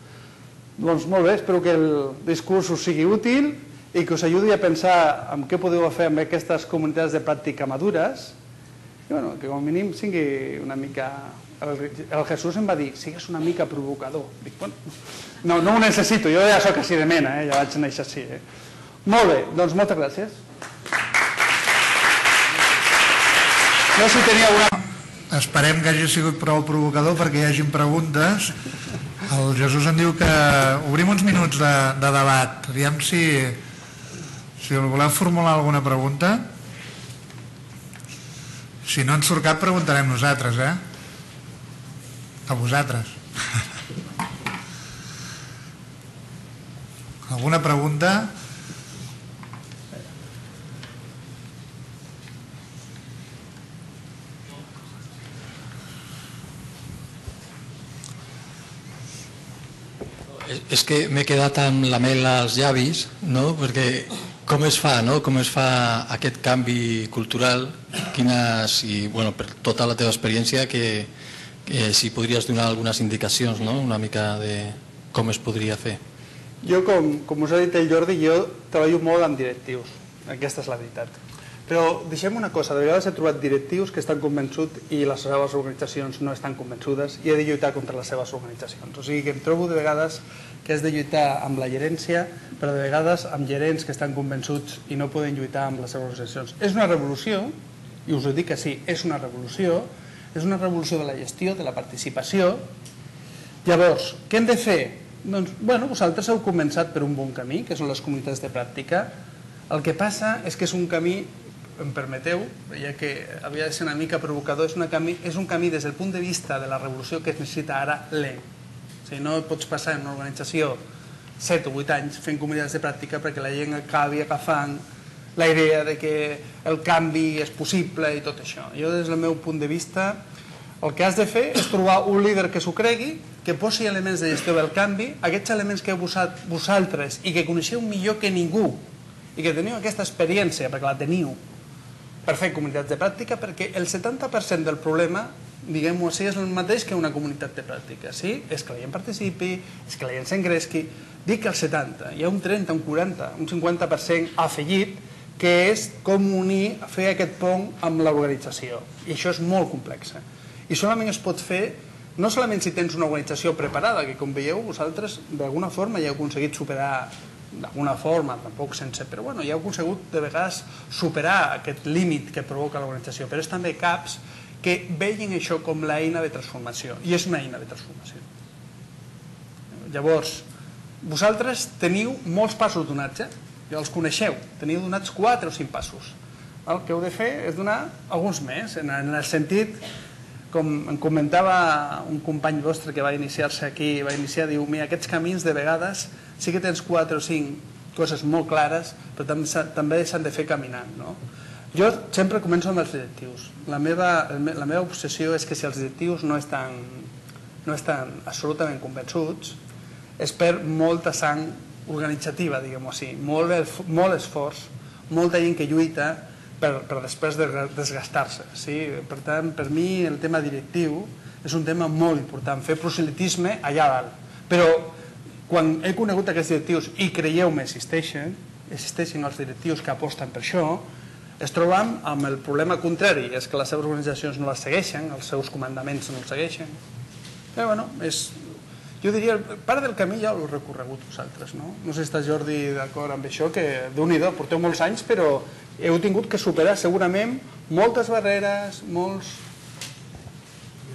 Doncs molt bé, espero que el discurs us sigui útil i que us ajudi a pensar en què podeu fer amb aquestes comunitats de pràctica madures i bueno, que com a mínim sigui una mica... El, el Jesús em va dir, sigues una mica provocador. Dic, bueno, no, no ho necessito, jo ja sóc així de mena, eh? ja vaig néixer així. Eh? Molt bé, doncs moltes gràcies. No sé si tenia alguna... Esperem que hagi sigut prou provocador perquè hi hagin preguntes. El Jesús em diu que obrim uns minuts de, de debat. Aviam si, si voleu formular alguna pregunta. Si no en surt cap, preguntarem nosaltres, eh? A vosaltres. [LAUGHS] Alguna pregunta? És que m'he quedat amb la mel als llavis, no? perquè com es fa, no? com es fa aquest canvi cultural, quines, i bueno, per tota la teva experiència, que, que si podries donar algunes indicacions, no? una mica de com es podria fer. Jo, com, com us ha dit el Jordi, jo treballo molt amb directius, aquesta és la veritat. Però deixem una cosa, de vegades he trobat directius que estan convençuts i les seves organitzacions no estan convençudes i he de lluitar contra les seves organitzacions. O sigui que em trobo de vegades que has de lluitar amb la gerència, però de vegades amb gerents que estan convençuts i no poden lluitar amb les seves organitzacions. És una revolució, i us ho dic que sí, és una revolució, és una revolució de la gestió, de la participació. Llavors, què hem de fer? Doncs, bueno, vosaltres heu començat per un bon camí, que són les comunitats de pràctica. El que passa és que és un camí em permeteu, ja que havia de ser una mica provocador, és, una camí, és un camí des del punt de vista de la revolució que es necessita ara lent. O sigui, no pots passar en una organització 7 o 8 anys fent comunitats de pràctica perquè la gent acabi agafant la idea de que el canvi és possible i tot això. Jo, des del meu punt de vista, el que has de fer és trobar un líder que s'ho cregui, que posi elements de gestió del canvi, aquests elements que heu posat vosaltres i que coneixeu millor que ningú i que teniu aquesta experiència, perquè la teniu, per fer comunitats de pràctica perquè el 70% del problema diguem-ho així, és el mateix que una comunitat de pràctica. Sí? És que la gent participi, és que la gent s'engresqui. Dic el 70, hi ha un 30, un 40, un 50% afegit que és com unir, fer aquest pont amb l'organització. I això és molt complex. I solament es pot fer no solament si tens una organització preparada, que com veieu vosaltres d'alguna forma ja heu aconseguit superar d'alguna forma, tampoc sense, però bueno, ja heu aconsegut de vegades superar aquest límit que provoca l'organització, però és també CAPS que veien això com l'eina de transformació, i és una eina de transformació. Llavors, vosaltres teniu molts passos donats, eh? ja els coneixeu, teniu donats 4 o 5 passos. El que heu de fer és donar alguns més, en el sentit, com em comentava un company vostre que va iniciar-se aquí, va iniciar, diu, mira, aquests camins de vegades sí que tens quatre o cinc coses molt clares, però també, també s'han de fer caminant. No? Jo sempre començo amb els directius. La meva, la meva obsessió és que si els directius no estan, no estan absolutament convençuts, és per molta sang organitzativa, diguem-ho així, molt, molt esforç, molta gent que lluita per, per després de desgastar-se. Sí? Per tant, per mi el tema directiu és un tema molt important, fer proselitisme allà dalt. Però quan he conegut aquests directius i creieu-me existeixen, existeixen els directius que aposten per això, es trobem amb el problema contrari, és que les seves organitzacions no les segueixen, els seus comandaments no els segueixen. Però, bueno, és, jo diria, part del camí ja l'heu recorregut vosaltres, no? No sé si està Jordi d'acord amb això, que déu nhi porteu molts anys, però heu tingut que superar segurament moltes barreres, molts...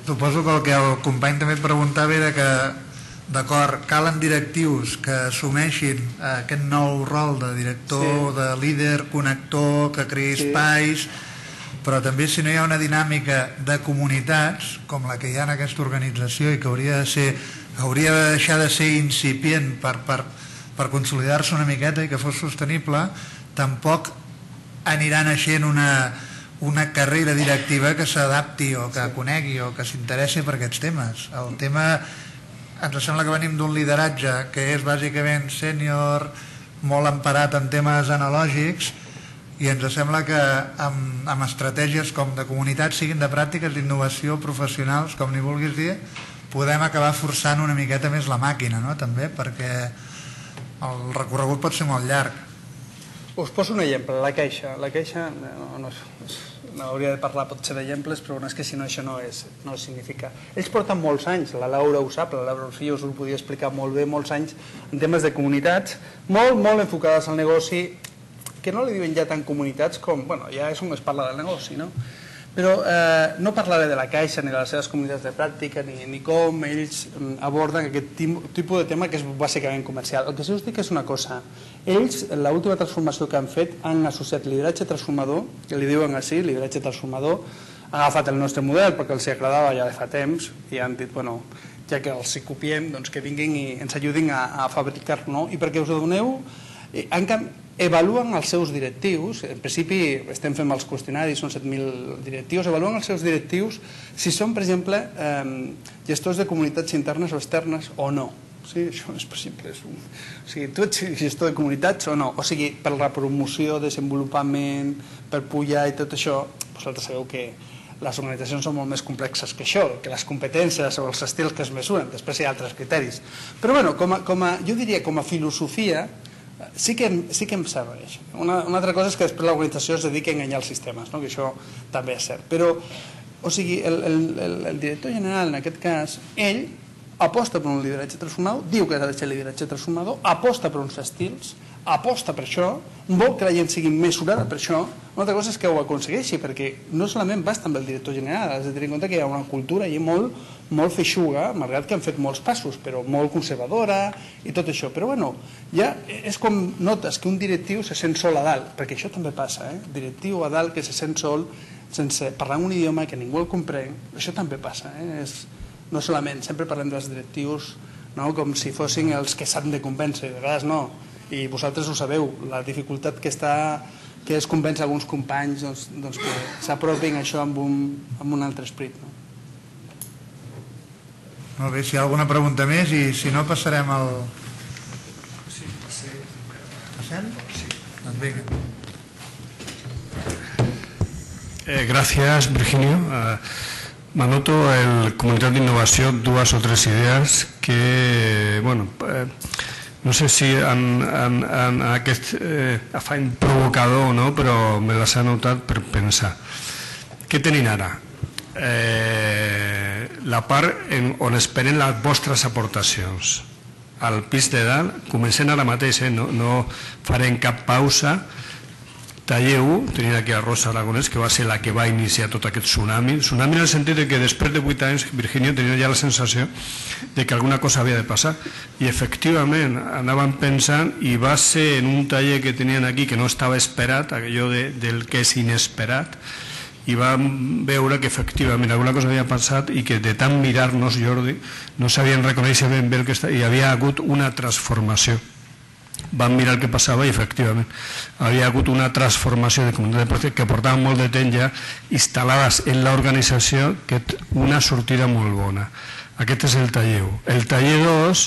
Suposo que el que el company també preguntava era que D'acord, calen directius que assumeixin eh, aquest nou rol de director, sí. de líder, connector, que creï sí. espais, però també si no hi ha una dinàmica de comunitats com la que hi ha en aquesta organització i que hauria de ser hauria de deixar de ser incipient per, per, per consolidar-se una miqueta i que fos sostenible, tampoc anirà naixent una, una carrera directiva que s'adapti o que conegui o que s'interessi per aquests temes. El tema, ens sembla que venim d'un lideratge que és bàsicament sènior, molt emparat en temes analògics, i ens sembla que amb, amb estratègies com de comunitat siguin de pràctiques d'innovació professionals, com ni vulguis dir, podem acabar forçant una miqueta més la màquina, no? també, perquè el recorregut pot ser molt llarg. Us poso un exemple, la queixa. La queixa, no, no, no hauria de parlar potser d'exemples, però no és que si no això no, és, no significa. Ells porten molts anys, la Laura ho sap, la Laura Orfillo us ho podia explicar molt bé, molts anys en temes de comunitats, molt, molt enfocades al negoci, que no li diuen ja tant comunitats com, bueno, ja és on es parla del negoci, no? Però eh, no parlaré de la Caixa ni de les seves comunitats de pràctica ni, ni com ells mm, aborden aquest tipus de tema que és bàsicament comercial. El que sí us dic és una cosa. Ells, l'última transformació que han fet, han associat lideratge transformador, que li diuen així, lideratge transformador, han agafat el nostre model perquè els agradava ja de fa temps i han dit, bueno, ja que els hi copiem, doncs que vinguin i ens ajudin a, a fabricar-lo. No? I perquè us doneu, eh, han, evaluen els seus directius, en principi estem fent els qüestionaris, són 7.000 directius, evaluen els seus directius si són, per exemple, gestors de comunitats internes o externes o no. Sí, això és possible. És un... O sigui, tu ets gestor de comunitats o no? O sigui, per la promoció, desenvolupament, per pujar i tot això, vosaltres sabeu que les organitzacions són molt més complexes que això, que les competències o els estils que es mesuren, després hi ha altres criteris. Però bueno, com a, com a, jo diria com a filosofia, sí que, sí que em serveix. Una, una altra cosa és que després l'organització es dediqui a enganyar els sistemes, no? que això també és cert. Però, o sigui, el, el, el, el director general, en aquest cas, ell aposta per un lideratge transformador, diu que ha de ser lideratge transformador, aposta per uns estils, aposta per això, vol que la gent sigui mesurada per això, una altra cosa és que ho aconsegueixi, perquè no solament basta amb el director general, has de tenir en compte que hi ha una cultura i molt, molt feixuga, malgrat que han fet molts passos, però molt conservadora i tot això. Però bueno, ja és com notes que un directiu se sent sol a dalt, perquè això també passa, eh? directiu a dalt que se sent sol sense parlar un idioma que ningú el comprèn, això també passa. Eh? És, no solament, sempre parlem dels directius no? com si fossin els que s'han de convèncer, de vegades no, i vosaltres ho sabeu, la dificultat que està que es convèncer alguns companys doncs, doncs que s'apropin això amb un, amb un altre esprit. No? Molt bé, si hi ha alguna pregunta més i si no passarem al... Sí, sí. Passem? Sí. Doncs vinga. Eh, gracias, Virginio. Uh, M'anoto el Comunitat d'Innovació dues o tres idees que, bueno, eh, no sé si en, en, en aquest eh, afany provocador o no, però me les ha notat per pensar. Què tenim ara? Eh, la part en, on esperen les vostres aportacions. Al pis de dalt, comencem ara mateix, eh? no, no farem cap pausa, Taller 1, tenia aquí a Rosa Aragonès, que va ser la que va iniciar tot aquest tsunami. Tsunami en el sentit de que després de 8 anys Virginia tenia ja la sensació de que alguna cosa havia de passar. I efectivament anaven pensant i va ser en un taller que tenien aquí que no estava esperat, allò de, del que és inesperat, i vam veure que efectivament alguna cosa havia passat i que de tant mirar-nos, Jordi, no sabien reconèixer ben bé el que està, i havia hagut una transformació van mirar el que passava i efectivament havia hagut una transformació de comunitat de projecte que portava molt de temps ja instal·lades en l'organització que una sortida molt bona. Aquest és el taller 1 el taller 2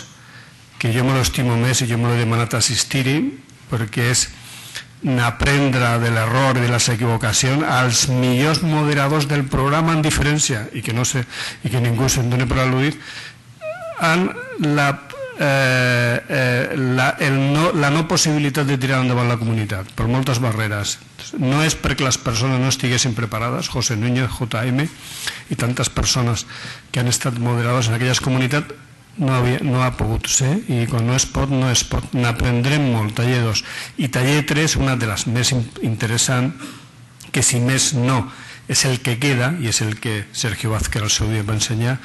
que jo me l'estimo més i jo me l'he demanat assistir-hi perquè és n'aprendre de l'error i de les equivocacions als millors moderadors del programa en diferència i que no sé i que ningú se'n doni per al·ludit en la eh, eh, la, el no, la no possibilitat de tirar endavant la comunitat per moltes barreres. No és perquè les persones no estiguessin preparades José Núñez, JM i tantes persones que han estat moderades en aquelles comunitats no, havia, no ha pogut ser i quan no es pot, no es pot. N'aprendrem molt, taller 2 i taller 3, una de les més interessants que si més no és el que queda, i és el que Sergio Vázquez al seu dia va ensenyar,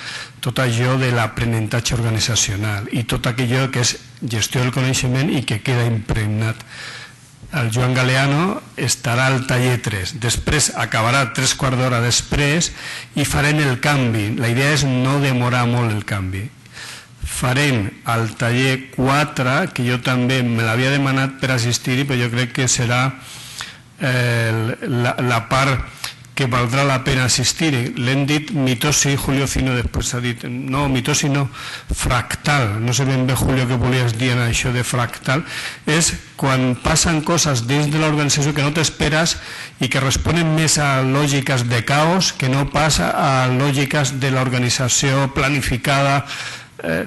tot allò de l'aprenentatge organitzacional i tot aquello que és gestió del coneixement i que queda impregnat el Joan Galeano estarà al taller 3. Després acabarà tres quarts d'hora després i farem el canvi. La idea és no demorar molt el canvi. Farem el taller 4, que jo també me l'havia demanat per assistir-hi, però jo crec que serà eh, la, la part que valdrà la pena assistir. L'hem dit mitosi, Julio Fino després ha dit, no, mitosi no, fractal, no sé ben bé Julio què volies dir en això de fractal, és quan passen coses dins de l'organització que no t'esperes i que responen més a lògiques de caos que no passa a lògiques de l'organització planificada. Eh,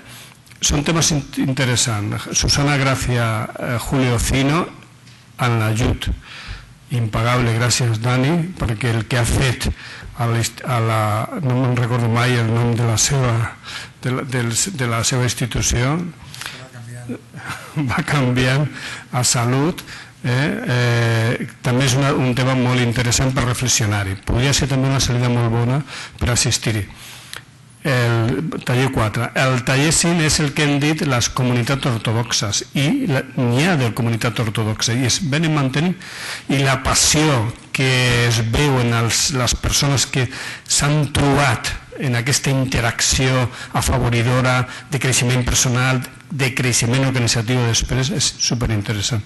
són temes interessants. Susana Gràcia, eh, Julio Fino, en l'ajut impagable, gràcies Dani, perquè el que ha fet a la, a la, no me'n recordo mai el nom de la seva, de la, de, de la seva institució, va canviant a salut, eh? Eh, també és una, un tema molt interessant per reflexionar-hi. Podria ser també una salida molt bona per assistir-hi taller 4. El taller 5 és el que hem dit les comunitats ortodoxes i n'hi ha de comunitat ortodoxa i es venen mantenint i la passió que es veu en els, les persones que s'han trobat en aquesta interacció afavoridora de creixement personal, de creixement organitzatiu després és superinteressant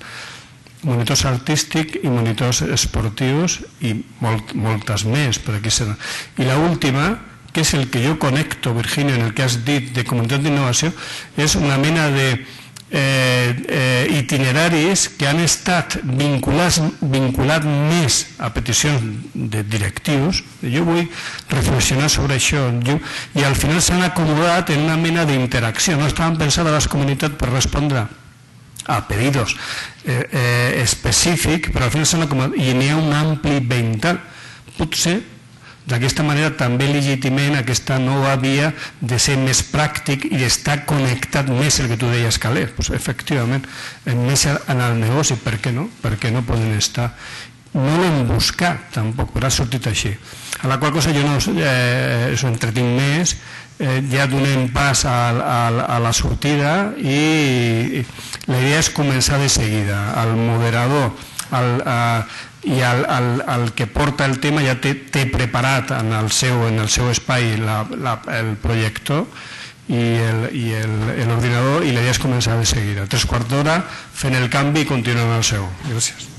monitors artístics i monitors esportius i molt, moltes més per aquí serà. I l'última que és el que jo connecto, Virginia, en el que has dit de comunitat d'innovació, és una mena de eh, eh, itineraris que han estat vinculats, vinculat més a peticions de directius. Jo vull reflexionar sobre això jo, i al final s'han acomodat en una mena d'interacció. No estaven pensades les comunitats per respondre a pedidos eh, eh, específics, però al final s'han acomodat i n'hi ha un ampli ventall. Potser d'aquesta manera també legitimem aquesta nova via de ser més pràctic i d'estar connectat més el que tu deies, Calé. Pues, efectivament, més en el negoci, per què no? Per què no poden estar? No l'hem buscat tampoc, però ha sortit així. A la qual cosa jo no eh, s'ho entretinc més, eh, ja donem pas a, a, a la sortida i, la idea és començar de seguida. El moderador, el, eh, i el, el, el que porta el tema ja té, té preparat en el seu, en el seu espai la, la, el projector i l'ordinador i la idea és començar de seguida. Tres quarts d'hora fent el canvi i continuant el seu. Gràcies.